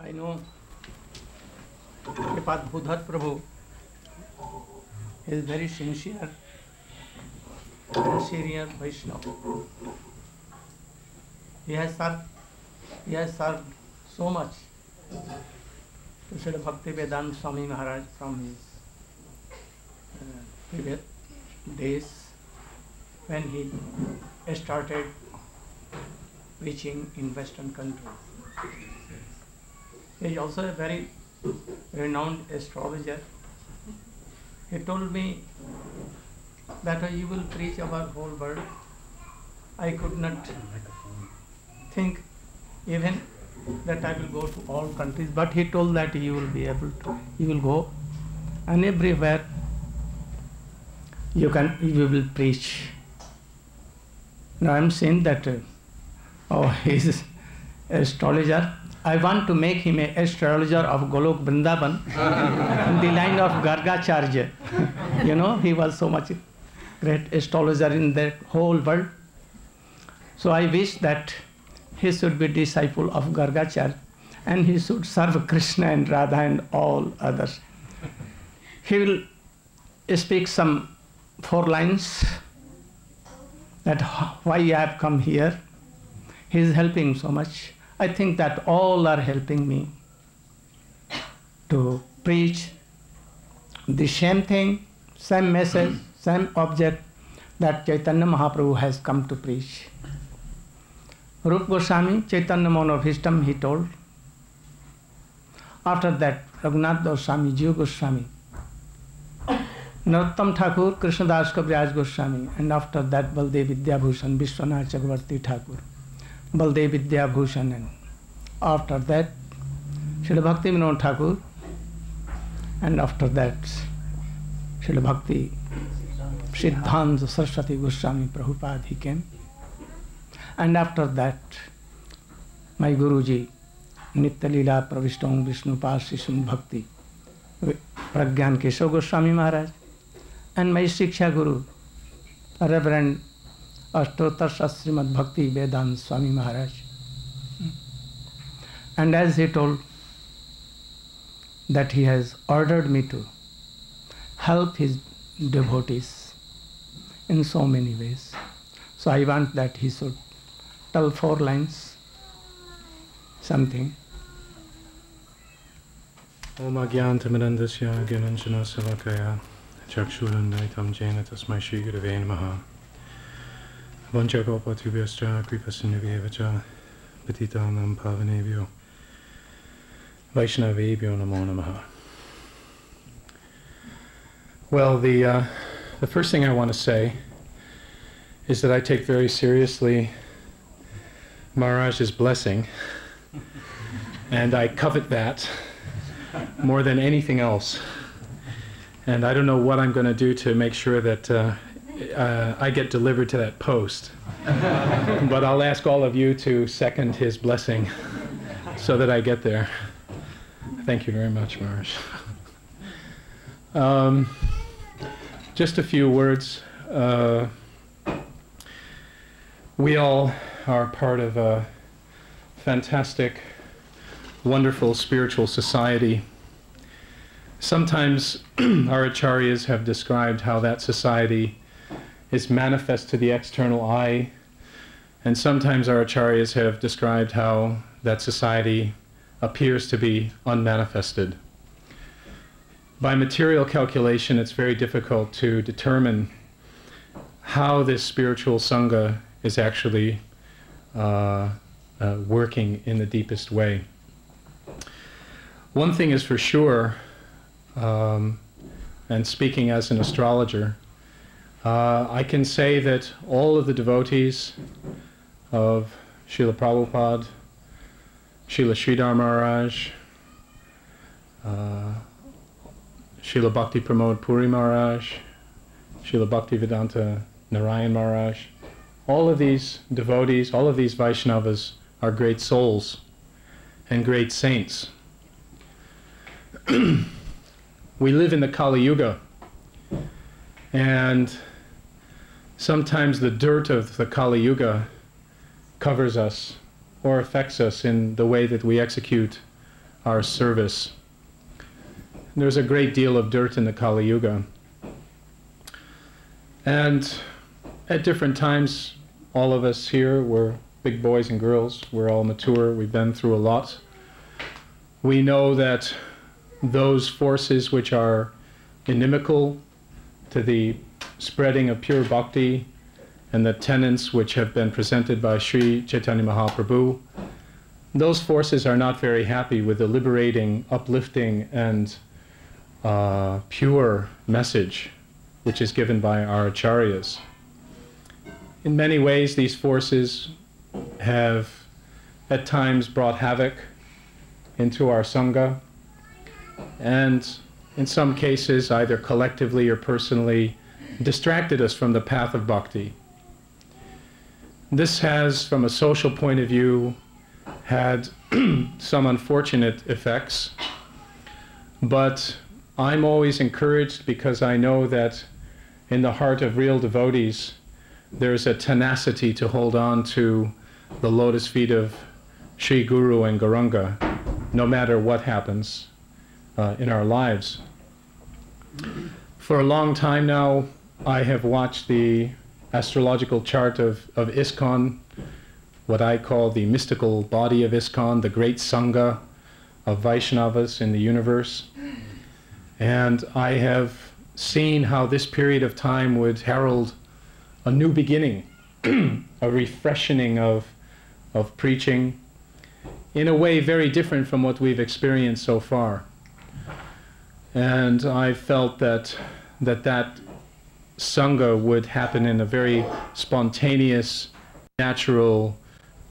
आई know के पास Bhudhar Prabhu is very sincere senior Vaishnav yeah sir yeah sir so much Shri Bhakti Vedanta Swami Maharaj from his days when he started preaching in western countries. He is also a very renowned astrologer. He told me that you will preach our whole world. I could not think even that I will go to all countries, but he told that you will be able to. You will go and everywhere you can you will preach. Now I am saying that uh, oh he is astrologer. I want to make him an astrologer of Golok Vrindavan in the line of Gargacharya. you know, he was so much great astrologer in the whole world. So I wish that he should be disciple of Gargacharya and he should serve Krishna and Radha and all others. He will speak some four lines that why I have come here. He is helping so much. I think that all are helping me to preach the same thing, same message, hmm. same object that Chaitanya Mahaprabhu has come to preach. Rup Goswami, Chaitanya Monobhishtam, he told. After that, Raghunath Goswami, Jiva Goswami, Narottam Thakur, Krishnadas Kaviraj Goswami, and after that, Baldev Vidyabhushan, Vishwanath Chakravarti Thakur. Baladev Vidyabhushan and after that Shri Bhakti Manohar Thakur and after that Shri Bhakti Siddhanta Saraswati Goswami Prabhupad he and after that my guru ji Nitya Lila Pravishta Vishnupal Shishu Bhakti Pragyan Keshav Goswami Maharaj and my Shiksha guru reverend Ashtotar Srimad Bhakti Vedant Swami Maharaj. And as he told that he has ordered me to help his devotees in so many ways. So I want that he should tell four lines, something. Om Agyantamirandasya Gyananjana Savakaya Chakshurandaitam Jena Tasmai Shri Patitanam Pavanebhyo Vaishnavebhyo Namo Namaha Well, the, uh, the first thing I want to say is that I take very seriously Maharaj's blessing, and I covet that more than anything else. And I don't know what I'm going to do to make sure that uh, uh, I get delivered to that post. but I'll ask all of you to second his blessing so that I get there. Thank you very much, Marsh. Um, just a few words. Uh, we all are part of a fantastic, wonderful spiritual society. Sometimes our acharyas have described how that society is manifest to the external eye, and sometimes our acharyas have described how that society appears to be unmanifested. By material calculation, it's very difficult to determine how this spiritual sangha is actually uh, uh, working in the deepest way. One thing is for sure, um, and speaking as an astrologer, uh, I can say that all of the devotees of Srila Prabhupada, Srila Sridhar Maharaj, uh, Bhakti Pramod Puri Maharaj, Srila Bhakti Vedanta Narayan Maharaj, all of these devotees, all of these Vaishnavas are great souls and great saints. we live in the Kali Yuga, and sometimes the dirt of the Kali Yuga covers us or affects us in the way that we execute our service. There's a great deal of dirt in the Kali Yuga. And at different times, all of us here, we're big boys and girls, we're all mature, we've been through a lot. We know that those forces which are inimical to the spreading of pure bhakti and the tenets which have been presented by Sri Chaitanya Mahaprabhu, those forces are not very happy with the liberating, uplifting, and uh, pure message which is given by our acharyas. In many ways, these forces have at times brought havoc into our Sangha, and in some cases, either collectively or personally, distracted us from the path of bhakti. This has, from a social point of view, had some unfortunate effects, but I'm always encouraged because I know that in the heart of real devotees, there's a tenacity to hold on to the lotus feet of Sri Guru and Gauranga, no matter what happens uh, in our lives. For a long time now, I have watched the astrological chart of, of ISKCON, what I call the mystical body of ISKCON, the great Sangha of Vaishnavas in the universe. And I have seen how this period of time would herald a new beginning, a refreshing of, of preaching, in a way very different from what we've experienced so far. And I felt that that, that Sangha would happen in a very spontaneous, natural,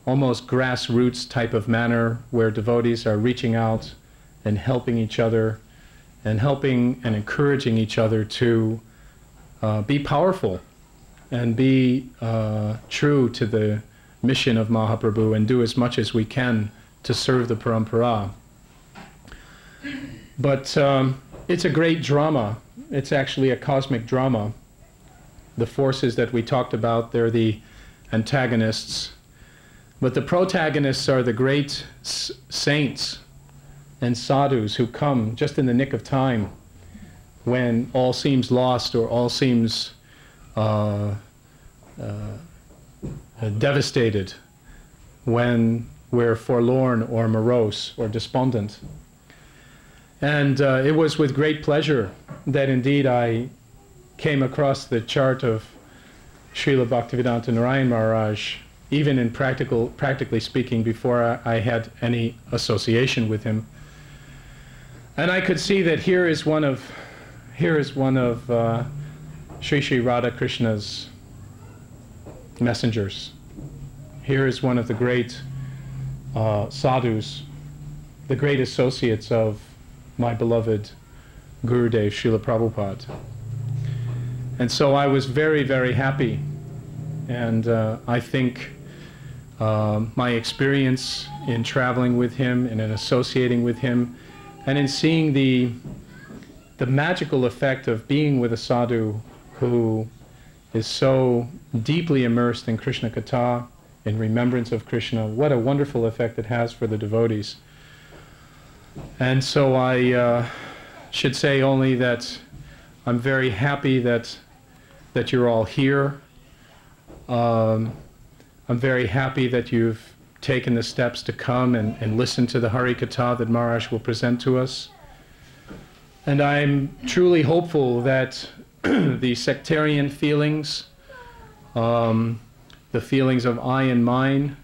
almost grassroots type of manner where devotees are reaching out and helping each other and helping and encouraging each other to uh, be powerful and be uh, true to the mission of Mahaprabhu and do as much as we can to serve the parampara. But um, it's a great drama. It's actually a cosmic drama. The forces that we talked about, they're the antagonists. But the protagonists are the great saints and sadhus who come just in the nick of time when all seems lost or all seems uh, uh, devastated, when we're forlorn or morose or despondent. And uh, it was with great pleasure that indeed I came across the chart of Srila Bhaktivedanta Narayan Maharaj, even in practical, practically speaking, before I, I had any association with him. And I could see that here is one of, here is one of uh, Sri Sri Radha Krishna's messengers. Here is one of the great uh, sadhus, the great associates of my beloved Gurudev Srila Prabhupada. And so I was very, very happy. And uh, I think uh, my experience in traveling with him and in associating with him and in seeing the, the magical effect of being with a sadhu who is so deeply immersed in Krishna Katha, in remembrance of Krishna, what a wonderful effect it has for the devotees. And so I uh, should say only that I'm very happy that, that you're all here. Um, I'm very happy that you've taken the steps to come and, and listen to the Hari Katha that Maharaj will present to us. And I'm truly hopeful that the sectarian feelings, um, the feelings of I and mine,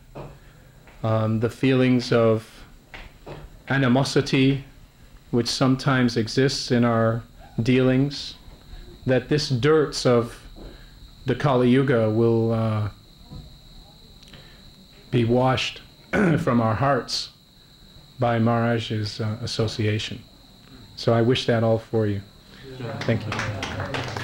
um, the feelings of animosity, which sometimes exists in our dealings, that this dirt of the Kali Yuga will uh, be washed from our hearts by Maharaj's uh, association. So I wish that all for you. Thank you.